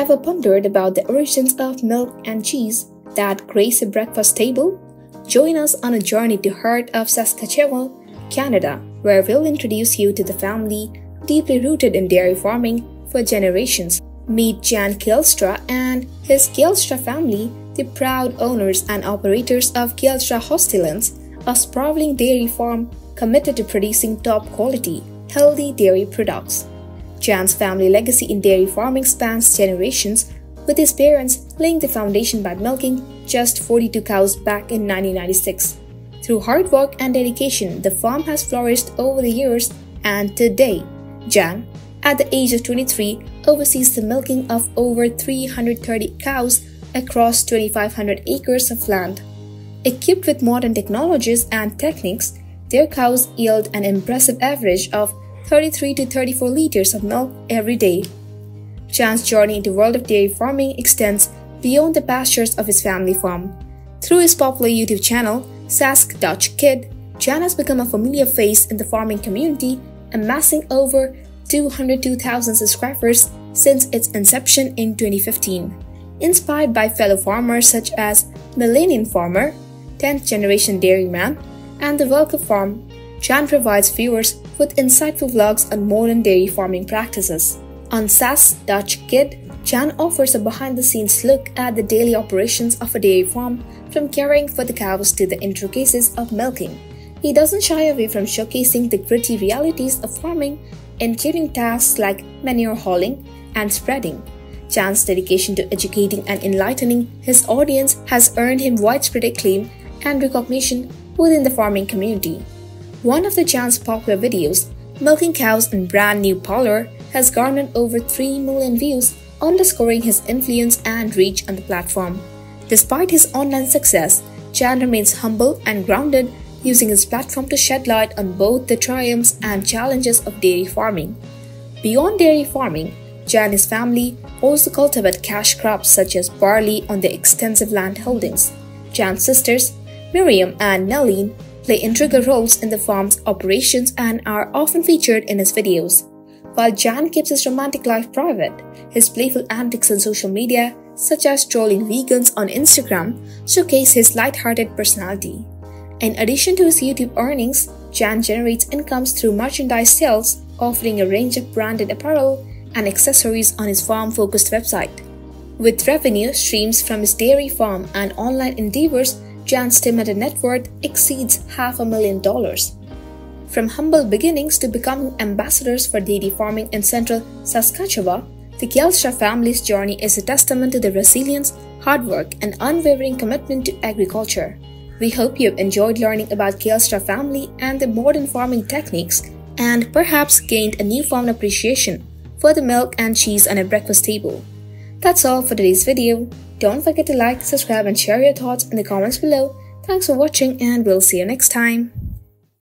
Ever pondered about the origins of milk and cheese that grace a breakfast table? Join us on a journey to heart of Saskatchewan, Canada, where we'll introduce you to the family deeply rooted in dairy farming for generations. Meet Jan Kielstra and his Kielstra family, the proud owners and operators of Kielstra Holsteins, a sprawling dairy farm committed to producing top quality, healthy dairy products. Jan's family legacy in dairy farming spans generations, with his parents laying the foundation by milking just 42 cows back in 1996. Through hard work and dedication, the farm has flourished over the years, and today, Jan, at the age of 23, oversees the milking of over 330 cows across 2,500 acres of land. Equipped with modern technologies and techniques, their cows yield an impressive average of 33 to 34 liters of milk every day. Jan's journey into world of dairy farming extends beyond the pastures of his family farm. Through his popular YouTube channel, Sask Dutch Kid, Jan has become a familiar face in the farming community, amassing over 202,000 subscribers since its inception in 2015. Inspired by fellow farmers such as Millennium Farmer, 10th generation dairyman, and the Welker Farm, Jan provides viewers with insightful vlogs on modern dairy farming practices. On Sask Dutch Kid, Jan offers a behind the scenes look at the daily operations of a dairy farm, from caring for the cows to the intricacies of milking. He doesn't shy away from showcasing the gritty realities of farming, including tasks like manure hauling and spreading. Jan's dedication to educating and enlightening his audience has earned him widespread acclaim and recognition within the farming community. One of the Jan's popular videos, Milking Cows in Brand New Parlor, has garnered over 3 million views, underscoring his influence and reach on the platform. Despite his online success, Jan remains humble and grounded, using his platform to shed light on both the triumphs and challenges of dairy farming. Beyond dairy farming, Jan and his family also cultivate cash crops such as barley on their extensive land holdings. Jan's sisters, Miriam and Nelline, play integral roles in the farm's operations and are often featured in his videos. While Jan keeps his romantic life private, his playful antics on social media, such as trolling vegans on Instagram, showcase his light-hearted personality. In addition to his YouTube earnings, Jan generates incomes through merchandise sales, offering a range of branded apparel and accessories on his farm-focused website. With revenue streams from his dairy farm and online endeavors, Jan's estimated net worth exceeds half a million dollars. From humble beginnings to becoming ambassadors for dairy farming in central Saskatchewan, the Kielstra family's journey is a testament to the resilience, hard work, and unwavering commitment to agriculture. We hope you've enjoyed learning about Kielstra family and the modern farming techniques and perhaps gained a newfound appreciation for the milk and cheese on a breakfast table. That's all for today's video. Don't forget to like, subscribe and share your thoughts in the comments below. Thanks for watching and we'll see you next time.